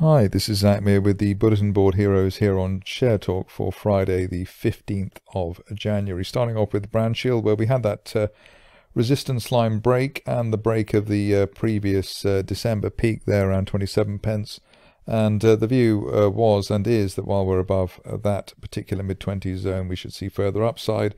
Hi, this is Zak Mir with the Bulletin Board Heroes here on Share Talk for Friday, the 15th of January. Starting off with BrandShield, where we had that uh, resistance line break and the break of the uh, previous uh, December peak there around 27 pence. And uh, the view uh, was and is that while we're above uh, that particular mid 20s zone, we should see further upside.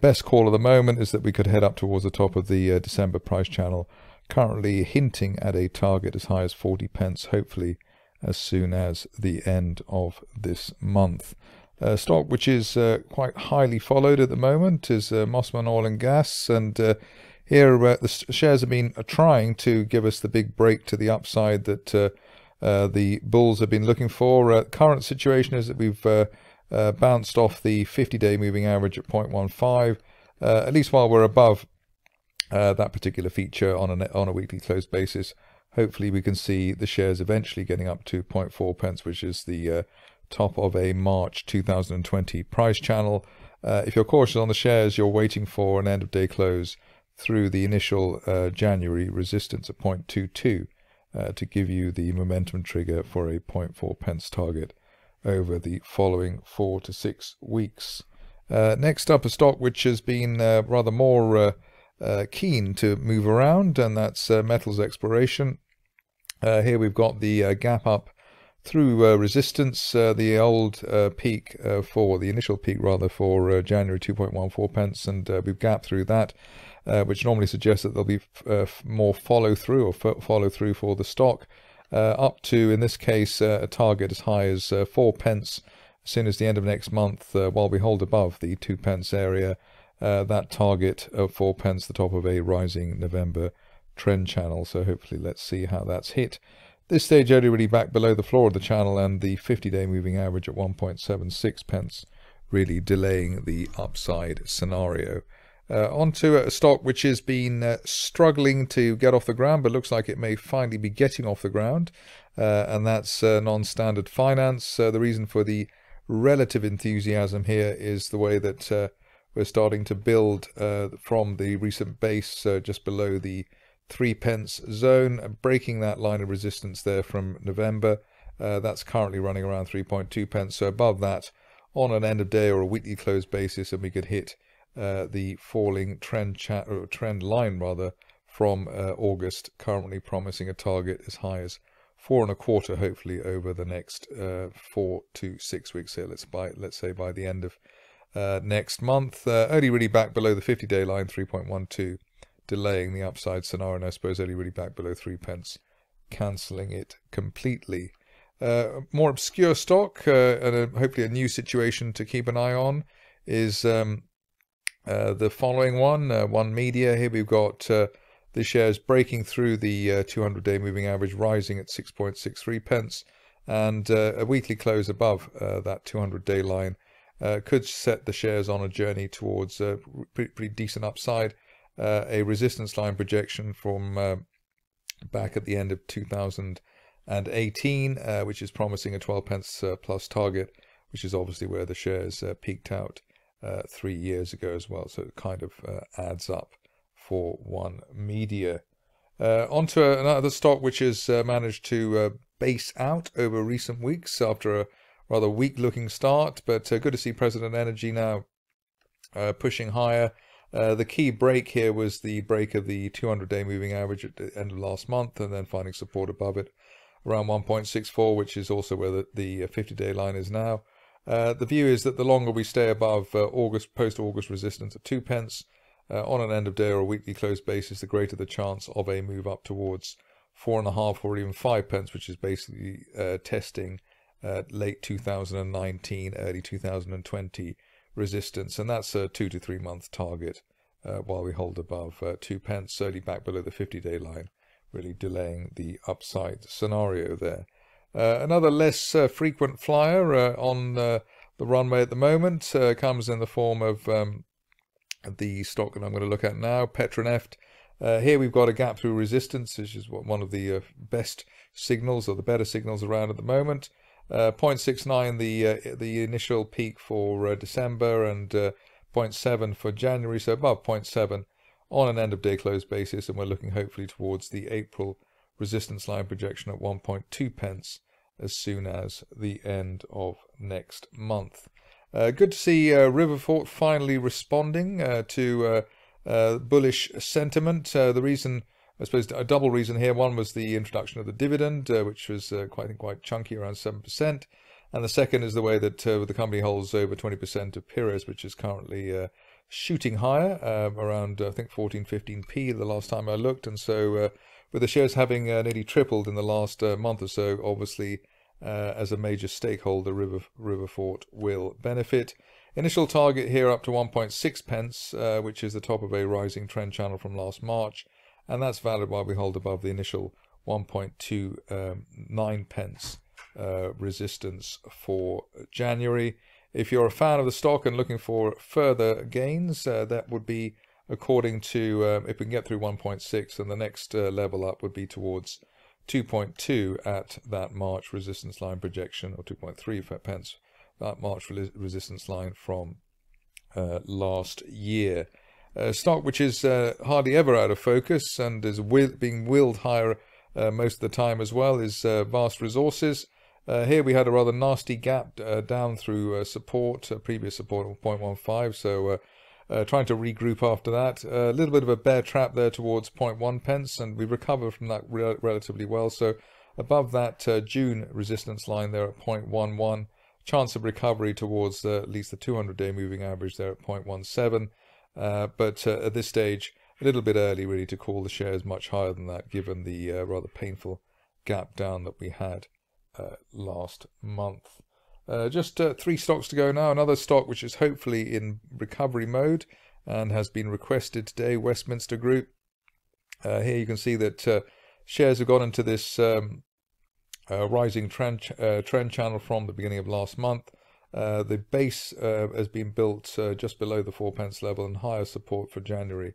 best call at the moment is that we could head up towards the top of the December price channel, currently hinting at a target as high as 40 pence, hopefully as soon as the end of this month. Uh, stock which is uh, quite highly followed at the moment is uh, Mosman Oil and Gas, and uh, here uh, the shares have been uh, trying to give us the big break to the upside that the bulls have been looking for. current situation is that we've bounced off the 50-day moving average at 0.15, at least while we're above that particular feature on a on a weekly close basis hopefully we can see the shares eventually getting up to 0.4 pence, which is the uh, top of a March 2020 price channel. Uh, if you're cautious on the shares, you're waiting for an end of day close through the initial uh, January resistance at 0.22 uh, to give you the momentum trigger for a 0.4 pence target over the following four to six weeks. Uh, next up, a stock which has been uh, rather more keen to move around, and that's metals exploration. Uh, here we've got the uh, gap up through uh, resistance, uh, the old uh, peak uh, for, the initial peak rather, for January 2.14 pence, and we've gapped through that, which normally suggests that there'll be more follow through or follow through for the stock, up to, in this case, a target as high as 4 pence as soon as the end of next month, while we hold above the 2 pence area, that target of 4 pence, the top of a rising November trend channel. So hopefully let's see how that's hit. This stage only really back below the floor of the channel and the 50-day moving average at 1.76 pence, really delaying the upside scenario. Uh, onto a stock which has been uh, struggling to get off the ground, but looks like it may finally be getting off the ground, uh, and that's uh, non-standard finance. Uh, the reason for the relative enthusiasm here is the way that uh, we're starting to build from the recent base just below the three pence zone, breaking that line of resistance there from November. Uh, that's currently running around 3.2 pence. So above that, on an end of day or a weekly close basis, and we could hit uh, the falling trend chat or trend line rather from uh, August, currently promising a target as high as four and a quarter, hopefully over the next uh, four to six weeks. Here, let's by let's say by the end of uh, next month, uh, only really back below the 50-day line, 3.12 delaying the upside scenario, and I suppose only really back below three pence, cancelling it completely. Uh, more obscure stock, uh, and a, hopefully a new situation to keep an eye on, is um, uh, the following one, uh, One Media. Here we've got uh, the shares breaking through the 200-day uh, moving average, rising at 6.63 pence, and a weekly close above that 200-day line. could set the shares on a journey towards a pretty, pretty decent upside uh, a resistance line projection from uh, back at the end of 2018, uh, which is promising a 12 pence uh, plus target, which is obviously where the shares uh, peaked out uh, three years ago as well. So it kind of adds up for one media. onto another stock which has managed to base out over recent weeks after a rather weak looking start, but good to see President Energy now pushing higher. Uh, the key break here was the break of the 200-day moving average at the end of last month and then finding support above it around 1.64, which is also where the, the 50-day uh, line is now. Uh, the view is that the longer we stay above uh, August post-August resistance at 2 pence uh, on an end of day or a weekly close basis, the greater the chance of a move up towards 4.5 or even 5 pence, which is basically testing late 2019, early 2020 resistance, and that's a two to three month target uh, while we hold above uh, two pence, certainly back below the 50 day line, really delaying the upside scenario there. Uh, another less uh, frequent flyer uh, on uh, the runway at the moment comes in the form of um, the stock that I'm going to look at now, Petroneft. here we've got a gap through resistance, which is one of the best signals or the better signals around at the moment. Uh, 0.69 the uh, the initial peak for uh, December and uh, 0.7 for January, so above 0.7 on an end of day close basis, and we're looking hopefully towards the April resistance line projection at 1.2 pence as soon as the end of next month. Uh, good to see uh, Riverfort finally responding to bullish sentiment. The reason, I suppose, a double reason here. One was the introduction of the dividend, which was quite quite chunky, around seven percent, and the second is the way that the company holds over twenty percent of Pires, which is currently shooting higher, um, around I think 14, 15p the last time I looked, and so with the shares having uh, nearly tripled in the last uh, month or so, obviously, uh, as a major stakeholder, River, Riverfort will benefit. Initial target here up to 1.6 pence, uh, which is the top of a rising trend channel from last March, and that's valid while we hold above the initial 1.29 um, pence uh, resistance for January. If you're a fan of the stock and looking for further gains, uh, that would be according to um, if we can get through 1.6 then the next uh, level up would be towards 2.2 at that March resistance line projection or 2.3 pence that March resistance line from uh, last year. Uh, stock which is uh, hardly ever out of focus and is will being willed higher uh, most of the time as well is uh, Vast Resources. here we had a rather nasty gap down through support, previous support of 0.15, so uh, trying to regroup after that. A little bit of a bear trap there towards 0.1 pence, and we recover from that re relatively well. So above that uh, June resistance line there at 0.11, chance of recovery towards uh, at least the 200-day moving average there at 0.17. Uh, but uh, at this stage, a little bit early really to call the shares much higher than that, given the uh, rather painful gap down that we had last month. Uh, just uh, three stocks to go now. Another stock which is hopefully in recovery mode and has been requested today, Westminster Group. Uh, here you can see that uh, shares have gone into this um, uh, rising trend, uh, trend channel from the beginning of last month. The base has been built just below the four pence level and higher support for January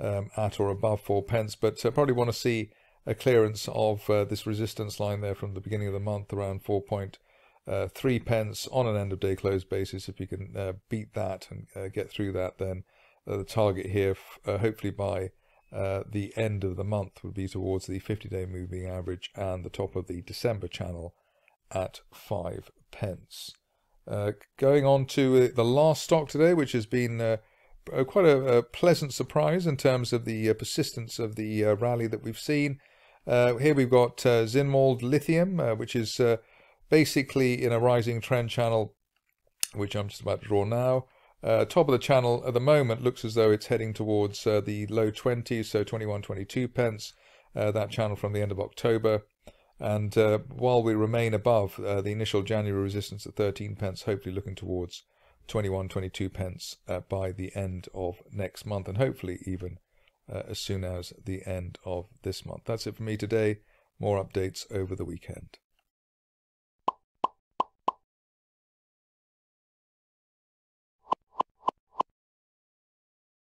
um, at or above four pence, but I probably want to see a clearance of this resistance line there from the beginning of the month around 4.3 uh, pence on an end of day close basis. If you can uh, beat that and uh, get through that, then uh, the target here, uh, hopefully by uh, the end of the month, would be towards the 50 day moving average and the top of the December channel at five pence. Uh, going on to uh, the last stock today, which has been uh, quite a, a, pleasant surprise in terms of the persistence of the rally that we've seen. here we've got Zinnwald Lithium, which is basically in a rising trend channel, which I'm just about to draw now. Uh, top of the channel at the moment looks as though it's heading towards uh, the low 20s, so 21, 22 pence, uh, that channel from the end of October. And uh, while we remain above uh, the initial January resistance at 13 pence, hopefully looking towards 21, 22 pence uh, by the end of next month, and hopefully even as soon as the end of this month. That's it for me today. More updates over the weekend.